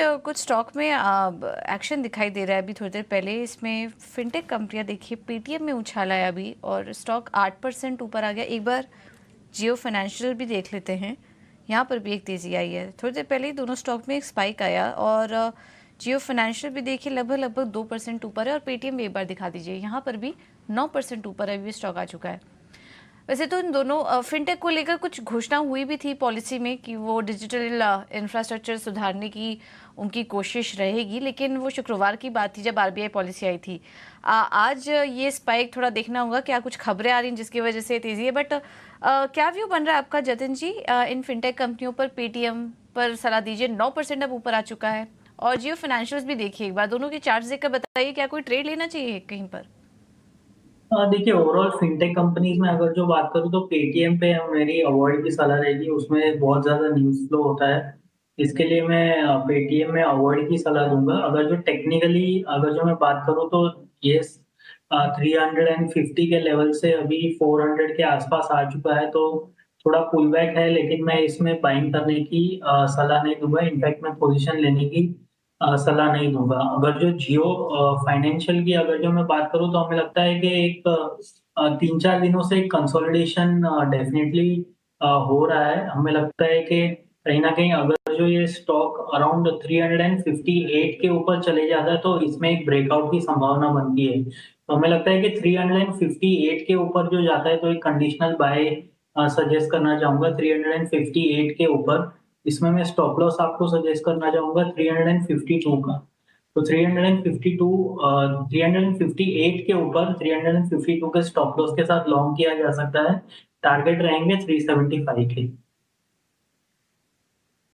कुछ स्टॉक में एक्शन दिखाई दे रहा है अभी थोड़ी देर पहले। इसमें फिनटेक कंपनियाँ देखिए पेटीएम में उछाला है अभी और स्टॉक आठ परसेंट ऊपर आ गया। एक बार जियो फाइनेंशियल भी देख लेते हैं। यहाँ पर भी एक तेज़ी आई है। थोड़ी देर पहले ही दोनों स्टॉक में एक स्पाइक आया और जियो फाइनेंशियल भी देखिए, लगभग लगभग दो परसेंट ऊपर है और पेटीएम भी एक बार दिखा दीजिए। यहाँ पर भी नौ परसेंट ऊपर अभी स्टॉक आ चुका है। वैसे तो इन दोनों फिनटेक को लेकर कुछ घोषणा हुई भी थी पॉलिसी में कि वो डिजिटल इंफ्रास्ट्रक्चर सुधारने की उनकी कोशिश रहेगी लेकिन वो शुक्रवार की बात थी जब आरबीआई पॉलिसी आई थी। आ, आज ये स्पाइक थोड़ा देखना होगा क्या कुछ खबरें आ रही हैं जिसकी वजह से तेज़ी है बट आ, क्या व्यू बन रहा है आपका जतिन जी? आ, इन फिनटेक कंपनियों पर पेटीएम पर सलाह दीजिए नौ परसेंट अब ऊपर आ चुका है। और जियो फाइनेंशियल्स भी देखिए एक बार दोनों के चार्ट देखकर बताइए क्या कोई ट्रेड लेना चाहिए कहीं पर? देखिए ओवरऑल फिनटेक कंपनीज़ में अगर जो बात करूँ तो पेटीएम पे मेरी अवॉइड की सलाह रहेगी, उसमें बहुत ज़्यादा न्यूज़ फ्लो होता है। इसके लिए मैं पेटीएम में अवॉइड की सलाह दूँगा। अगर जो टेक्निकली अगर जो मैं बात करूँ तो ये थ्री हंड्रेड एंड फिफ्टी के लेवल से अभी फोर हंड्रेड के आसपास आ चुका है तो थोड़ा पुल बैक है, लेकिन मैं इसमें बाइंग करने की सलाह नहीं दूँगा। इनफैक्ट मैं पोजीशन लेने की सलाह नहीं दूँगा। अगर जो जियो फाइनेंशियल की अगर जो मैं बात करूँ तो हमें लगता है कि एक तीन चार दिनों से एक कंसोलिडेशन डेफिनेटली हो रहा है। हमें लगता है कि कहीं ना कहीं अगर जो ये स्टॉक अराउंड 358 के ऊपर चले जाता है तो इसमें एक ब्रेकआउट की संभावना बनती है। तो हमें लगता है कि 358 के ऊपर जो जाता है तो एक कंडीशनल बाय सजेस्ट करना चाहूँगा। 358 के ऊपर। इसमें मैं स्टॉप लॉस आपको सजेस्ट करना चाहूँगा 352 का। तो 352 358 के ऊपर 352 के स्टॉप लॉस के साथ लॉन्ग किया जा सकता है। टारगेट रहेंगे 375 के।